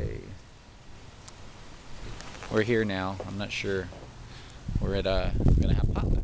Okay. We're here now. I'm not sure. We're at uh gonna have pop.